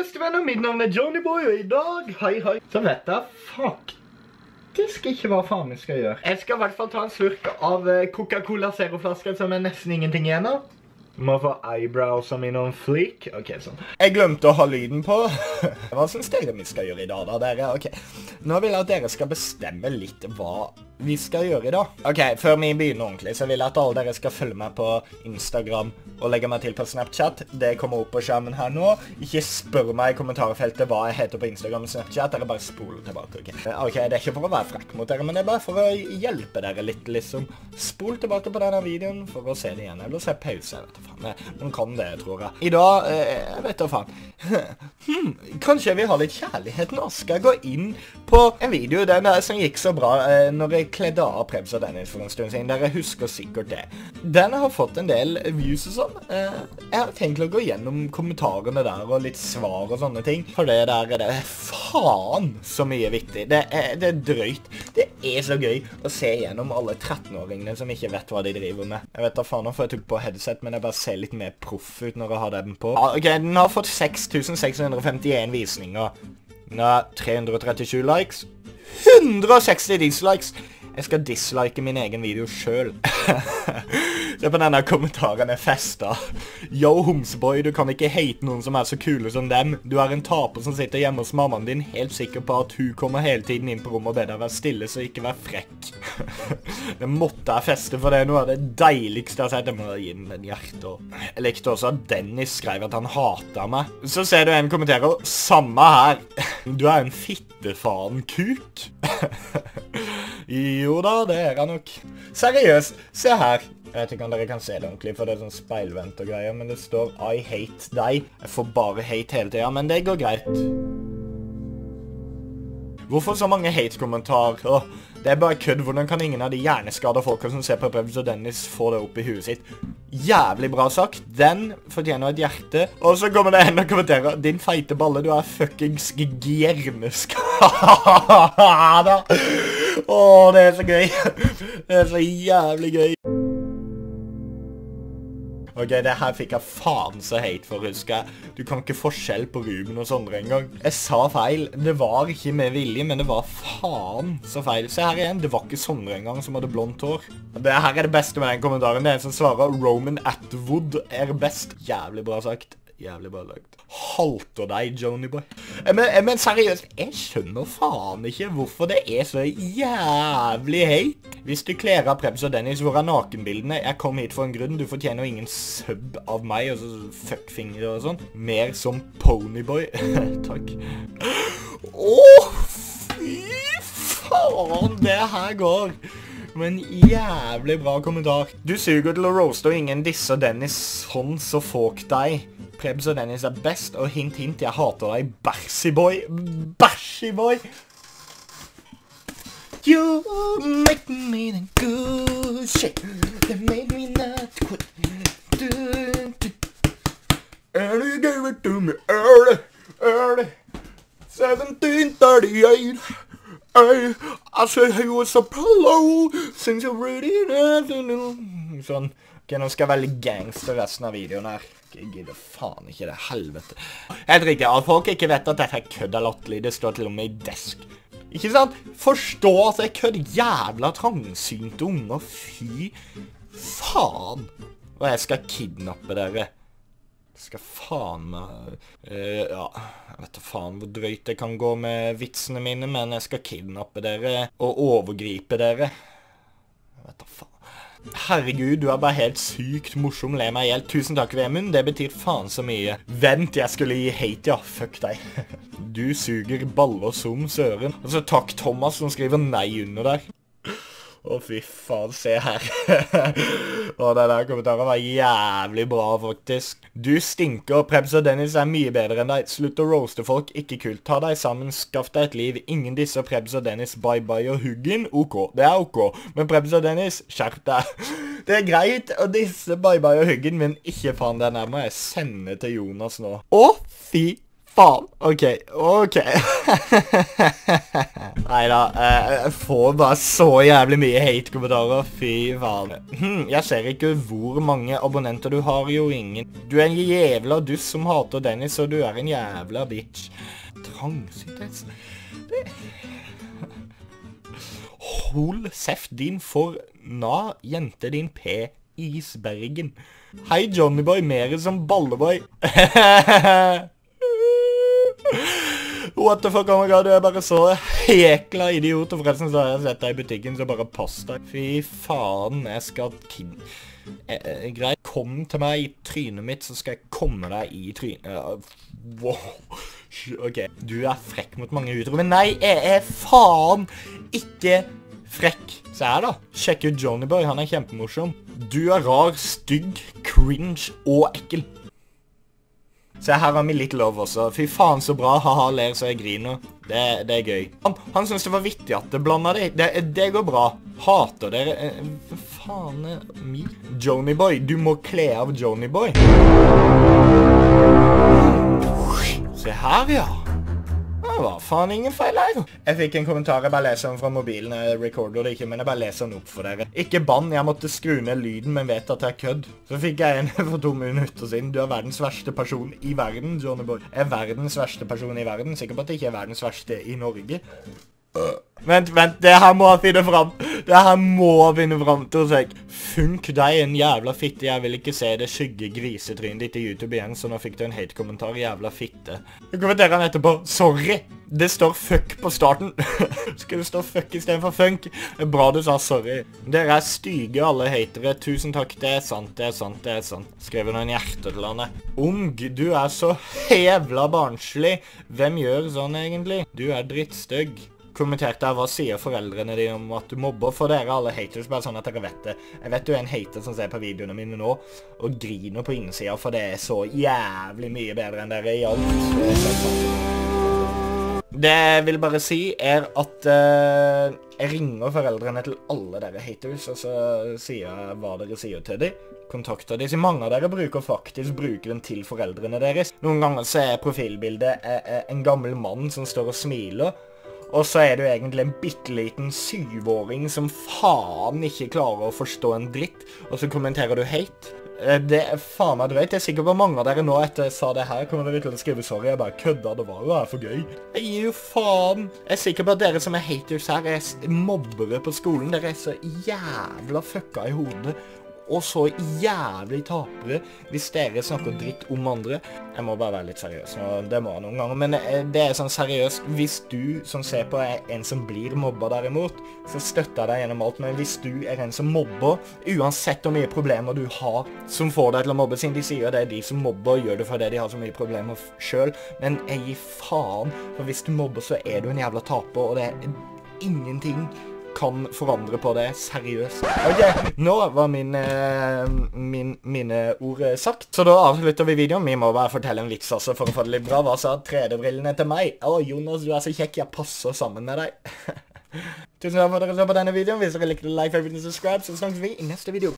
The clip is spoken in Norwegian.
bestevenner. Mitt navn er Johnnyboy, og i dag, hei hei, så vet jeg faktisk ikke hva faen jeg skal gjøre. Jeg skal i hvert fall ta en slurk av eh, Coca-Cola Zero-flasken som er nesten ingenting igjen av. Må få eyebrowsa mine on fleak. Ok, sånn. Jeg glemte å ha lyden på. Hva syns dere vi skal gjøre i dag, da, dere? Ok, nå vil jeg at dere skal bestemme litt hva vi skal gjøre i dag. Ok, før vi begynner ordentlig, så vil jeg at alle dere skal følge meg på Instagram og legge meg til på Snapchat. Det kommer opp på skjermen her nå. Ikke spør meg i kommentarfeltet hva jeg heter på Instagram og Snapchat. Dere bare spoler tilbake, ok? Ok, det er ikke for å være frekk mot dere, men det er bare for å hjelpe dere litt, liksom. Spol tilbake på denne videoen for å se det igjen, eller se pause, vet da faen. Man kan det, tror jeg. I dag, eh, jeg vet da faen. Hmm, kanskje vi har litt kjærlighet nå? Skal jeg gå inn på en video, den der som gikk så bra eh, når jeg kledde av Prebz og Dennis for en stund siden. Dere husker sikkert det. Den har fått en del views og sånn. Eh, jeg har tenkt å gå gjennom kommentarene der og litt svar og sånne ting. For det der er det faen så mye viktig. Det er, det er drøyt. Det er så gøy å se gjennom alle 13-åringene som ikke vet hva de driver med. Jeg vet da faen hvorfor jeg tok på headset, men jeg bare ser litt mer proff ut når jeg har den på. Ja, ok, den har fått 6651 visninger. Den har 337 likes. 160 dislikes! Jeg skal dislike min egen video sjøl. Se på denne kommentaren jeg festa. Yo, homseboy, du kan ikke hate noen som er så kule som dem. Du er en taper som sitter hjemme hos mammaen din, helt sikker på at hun kommer hele tiden inn på rommet og ber deg være stille, så ikke vær frekk. det måtte jeg feste, for det er noe av det deiligste jeg har sett. Jeg må gi den en hjerte. Jeg likte også at Dennis skrev at han hater meg. Så ser du en kommenterer, samme her. Du er en fittefaen kuk. Jo da, det er han nok. Seriøst, se her. Jeg vet ikke om dere kan se det ordentlig, for det er sånn speilvendt og greier, men det står I hate deg. Jeg får bare hate hele tiden, men det går greit. Hvorfor så mange hate-kommentarer? Det er bare kødd. Hvordan kan ingen av de hjerneskade folka som ser på Prebz og Dennis få det opp i huet sitt? Jævlig bra sagt. Den fortjener et hjerte. Og så kommer det en og kommenterer. Din feite balle, du er fuckings hjerneskada. Åh, det er så gøy. Det er så jævlig gøy. Ok, det her fikk jeg faen så hate for, husker jeg. Du kan ikke forskjell på Ruben og Sondre engang. Jeg sa feil. Det var ikke med vilje, men det var faen så feil. Se her igjen. Det var ikke Sondre engang som hadde blondt hår. Det her er det beste med den kommentaren. Det er en som svarer Roman Atwood er best. Jævlig bra sagt. Jævlig bra lagd. Halter deg, Jonyboy. Men, men seriøst, jeg skjønner faen ikke hvorfor det er så jævlig hate. Hvis du kler av Prebz og Dennis, hvor er nakenbildene? Jeg kom hit for en grunn. Du fortjener ingen sub av meg, og så fuckfingre og sånn. Mer som Ponyboy. Takk. Åh, fy faen, det her går. Men jævlig bra kommentar. Du suger til å roaste og ingen disser Dennis sånn, så fuck deg. Prebz og Dennis er best, og hint, hint, jeg hater deg, Bæsjiboy. Bæsjiboy. You make me the good shit that made me not quit. Du, du. Early gave it to me early, early. 1738. I, I said he was a pillow since you ready Sånn. Ok, nå skal jeg velge gangster resten av videoen her. Jeg gidder faen ikke det. Helvete. Helt riktig. At folk ikke vet at dette er kødd eller latterlig, det står til og med i desk. Ikke sant? Forstå at jeg kødd. Jævla trangsynte unger. Fy faen. Og jeg skal kidnappe dere. Skal faen meg uh, Ja, jeg vet da faen hvor drøyt det kan gå med vitsene mine, men jeg skal kidnappe dere og overgripe dere. Jeg vet da faen. Herregud, du er bare helt sykt morsom. Le meg i hjel. Tusen takk, Vemund. Det betyr faen så mye. Vent, jeg skulle gi hate, ja. Fuck deg. Du suger baller som søren. Altså, takk Thomas som skriver nei under der. Å, fy faen, se her. og den der kommentaren var jævlig bra, faktisk. Du stinker, Prebz og Dennis er mye bedre enn deg. Slutt å roaste folk, ikke kult. Ta deg sammen, skaff deg et liv. Ingen disse Prebz og Dennis, bye-bye og huggen. OK, det er OK. Men Prebz og Dennis, skjerp deg. Det er greit å disse bye-bye og huggen, men ikke faen, den her må jeg sende til Jonas nå. Å, fy faen. OK. OK. Nei da. eh, Jeg får bare så jævlig mye hate-kommentarer. Fy faen. Hm, jeg ser ikke hvor mange abonnenter du har, jo ingen. Du er en jævla duss som hater Dennis, og du er en jævla bitch. Trangsynthet Hold kjeft din for na, jente din P. Isbergen. Hei, Johnnyboy. Mere som balleboy. What the fuck, oh my god, du er bare så hekla idiot. Og forresten så har jeg sett deg i butikken, så bare pass deg. Fy faen, jeg skal kid... Eh, eh, greit, kom til meg i trynet mitt, så skal jeg komme deg i trynet. Wow. Ok, du er frekk mot mange utro, men nei, jeg er faen ikke frekk. Se her da, sjekk ut Johnnyboy, han er kjempemorsom. Du er rar, stygg, cringe og ekkel. Se, her har vi litt love også. Fy faen så bra, haha, ler så jeg griner. Det, det er gøy. Han, han synes det var vittig at det blanda det. det. Det går bra. Hater dere. eh, Hva faen er mi? Jonyboy, du må kle av Jonyboy. Se her, ja. Det var faen ingen feil her. Jeg fikk en kommentar, jeg bare leser den fra mobilen. Jeg recorder det ikke, men jeg bare leser den opp for dere. Ikke bann, jeg måtte skru ned lyden, men vet at jeg er kødd. Så fikk jeg en for to minutter siden. Du er verdens verste person i verden, Johnny Boy. Jeg er verdens verste person i verden. Sikker på at jeg ikke er verdens verste i Norge. Vent, vent, det her må jeg finne fram. Det her må jeg finne fram til seg. Funk deg, en jævla fitte. Jeg vil ikke se det skygge grisetrynet ditt i YouTube igjen, så nå fikk du en hate-kommentar, jævla fitte. Jeg kommenterer han etterpå. Sorry. Det står fuck på starten. Skal det stå fuck i stedet for funk? Bra du sa sorry. Dere er styge, alle hatere. Tusen takk. Det er sant, det er sant, det er sant. Skrev noen hjerte til henne. Ung, du er så hevla barnslig. Hvem gjør sånn egentlig? Du er drittstygg kommenterte jeg hva sier foreldrene dine om at du mobber for dere alle haters, bare sånn at dere vet det. Jeg vet du er en hater som ser på videoene mine nå og griner på innsida, for det er så jævlig mye bedre enn dere i alt. Det jeg vil bare si er at uh, jeg ringer foreldrene til alle dere haters, og så sier jeg hva dere sier til dem. Kontakter Så mange av dere bruker faktisk brukeren til foreldrene deres. Noen ganger så er profilbildet eh, eh, en gammel mann som står og smiler, og så er du egentlig en bitteliten syvåring som faen ikke klarer å forstå en dritt, og så kommenterer du hate. Eh, Det er faen meg drøyt. Jeg er sikker på mange av dere nå etter jeg sa det her, kommer dere til å skrive sorry. Jeg bare kødda, det var jo her for gøy. Jeg gir jo faen. Jeg er sikker på at dere som er haters her, er mobbere på skolen. Dere er så jævla fucka i hodet. Og så jævlig tapere hvis dere snakker dritt om andre. Jeg må bare være litt seriøs nå, det må jeg noen ganger. Men eh, det er sånn seriøst, hvis du som ser på er en som blir mobba derimot, så støtter jeg deg gjennom alt. Men hvis du er en som mobber, uansett hvor mye problemer du har som får deg til å mobbe, siden de sier det er de som mobber, gjør det fordi de har så mye problemer sjøl. Men jeg gir faen, for hvis du mobber så er du en jævla taper, og det er ingenting kan forandre på det, seriøst. Ok, nå var min, eh, min, mine ord eh, sagt, så da avslutter vi videoen. Vi må bare fortelle en vits også for å få det litt bra. Hva sa 3D-brillene til meg? Å, Jonas, du er så kjekk, jeg passer sammen med deg. Tusen takk for at dere så på denne videoen. Hvis dere likte like, favorite, subscribe, så snakkes vi i neste video.